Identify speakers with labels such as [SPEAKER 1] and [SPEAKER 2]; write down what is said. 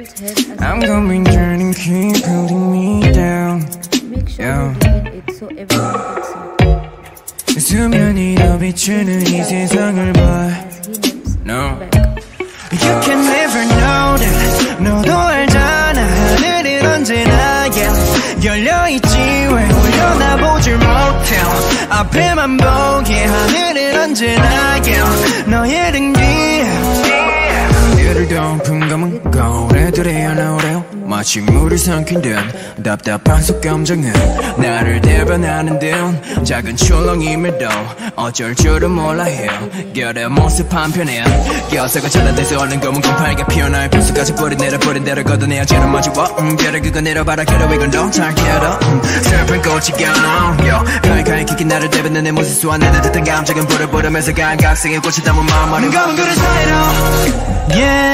[SPEAKER 1] I'm
[SPEAKER 2] gonna be turning, keep holding me down. Make
[SPEAKER 1] sure yeah. you delete
[SPEAKER 2] it
[SPEAKER 1] so everyone gets
[SPEAKER 2] it. 수면이 더 비추는 이 세상을 봐. No. You can never know that. 너도 알잖아. 하늘은 언제나 yeah. 열려있지 왜 올려다보질 못해. 앞에만 보게 하늘은 언제나 yeah. 너의 등길 에 이를 덮은 검은 거울애들이 하나오래요. 마치 물을 삼킨 듯 답답한 속감정은 나를 대변하는 듯 작은 출렁임에도 어쩔 줄은 몰라 해요. 결의 모습 한편에 껴서가 차단돼서 얼른 검은 곰팡이가 피어나 벼슬까지 뿌리 내려버린 대로 걷어내야 쟤는 마주워. 음, 별을 그거 내려봐라. 괴로워 이건 음, 슬픈 꽃이 겨눠 가이가이 키키 나를 대변는 내 모습 소환해 듯한 감정은 불을 부르면서 감각성의 꽃이 담은 마음 검은 그릇 사이로. Yeah